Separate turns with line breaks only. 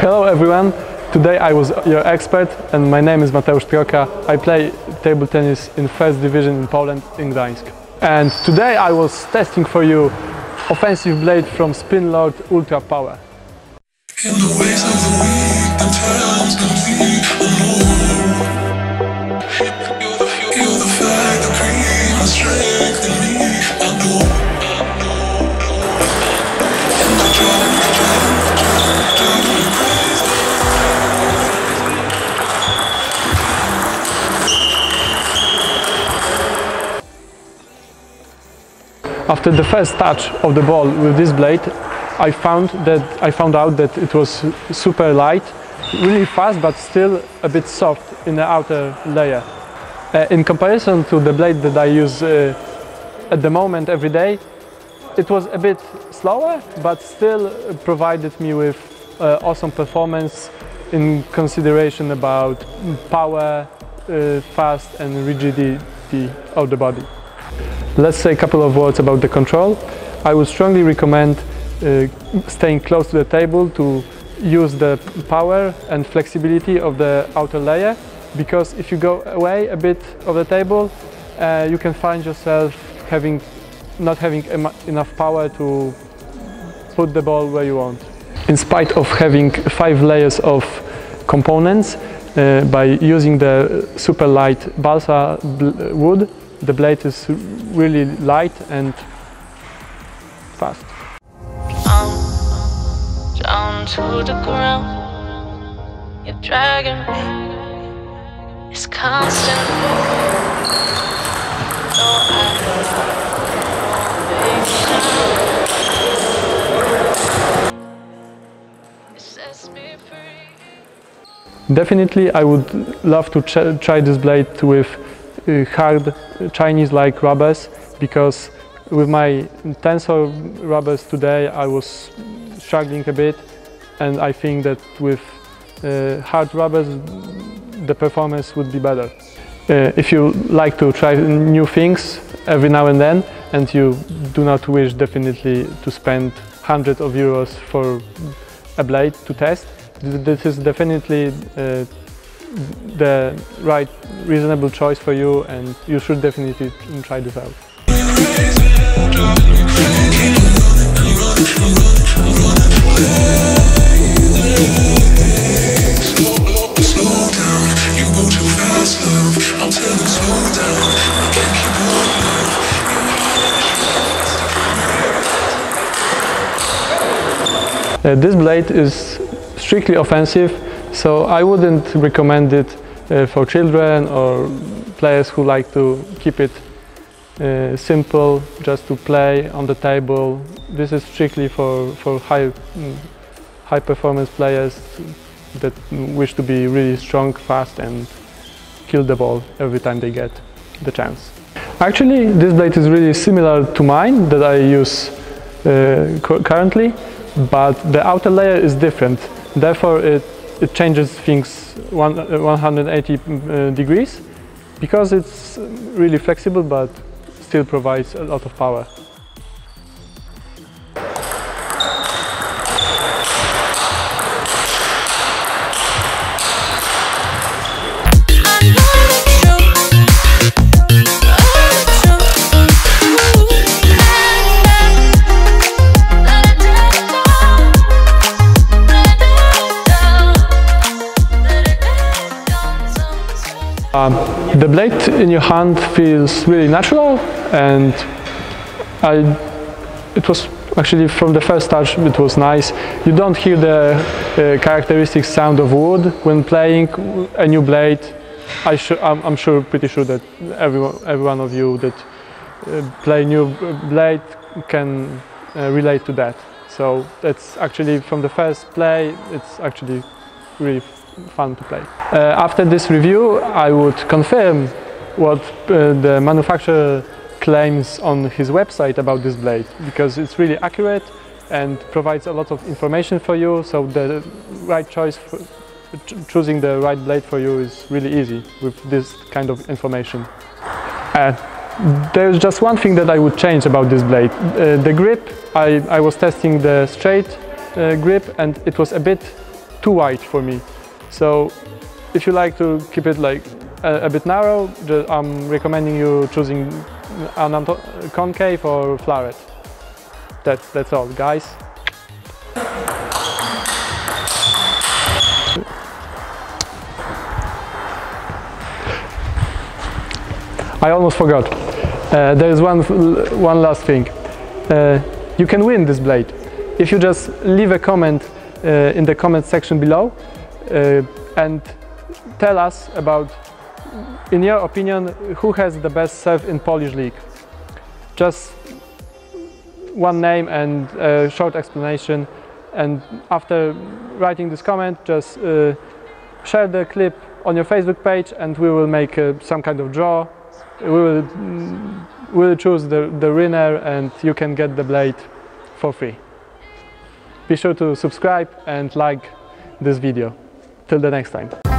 Hello everyone, today I was your expert and my name is Mateusz Troka. I play table tennis in first division in Poland, in Gdańsk. And today I was testing for you offensive blade from Spinlord Ultra Power. After the first touch of the ball with this blade, I found that I found out that it was super light, really fast, but still a bit soft in the outer layer. Uh, in comparison to the blade that I use uh, at the moment every day, it was a bit slower, but still provided me with uh, awesome performance in consideration about power, uh, fast and rigidity of the body. Let's say a couple of words about the control. I would strongly recommend uh, staying close to the table to use the power and flexibility of the outer layer because if you go away a bit of the table uh, you can find yourself having not having enough power to put the ball where you want. In spite of having five layers of components, uh, by using the super light balsa wood, the blade is really light and fast.
I'm down to the ground. You're dragging me. It's constant. No, I It sets me free.
Definitely, I would love to ch- try this blade with hard Chinese-like rubbers because with my tensor rubbers today, I was struggling a bit, and I think that with uh, hard rubbers, the performance would be better. Uh, if you like to try new things every now and then, and you do not wish definitely to spend hundreds of euros for a blade to test, this is definitely uh, the right reasonable choice for you and you should definitely try this out. Uh, this blade is strictly offensive, so I wouldn't recommend it uh, for children or players who like to keep it uh, simple, just to play on the table. This is strictly for, for high, mm, high performance players that wish to be really strong, fast and kill the ball every time they get the chance. Actually, this blade is really similar to mine that I use uh, currently, but the outer layer is different. Therefore, it, it changes things one, uh, 180 uh, degrees because it's really flexible but still provides a lot of power. Um, the blade in your hand feels really natural and I, it was actually from the first touch it was nice. You don't hear the uh, characteristic sound of wood when playing a new blade. I su- I'm, I'm sure, pretty sure that everyone, every one of you that uh, play new blade can uh, relate to that. So that's actually from the first play, it's actually really fun to play. Uh, after this review, I would confirm what uh, the manufacturer claims on his website about this blade because it's really accurate and provides a lot of information for you. So the right choice, choosing the right blade for you is really easy with this kind of information. Uh, there's just one thing that I would change about this blade. Uh, the grip, I, I was testing the straight uh, grip and it was a bit too wide for me. So if you like to keep it like a, a bit narrow, I'm recommending you choosing an concave or floret. That, that's all, guys. I almost forgot. Uh, there is one, one last thing. Uh, you can win this blade if you just leave a comment uh, in the comment section below and tell us about, in your opinion, who has the best serve in Polish league. Just one name and a short explanation. And after writing this comment, just uh, share the clip on your Facebook page, and we will make uh, some kind of draw. We will mm, will choose the, the winner, and you can get the blade for free. Be sure to subscribe and like this video. Till the next time.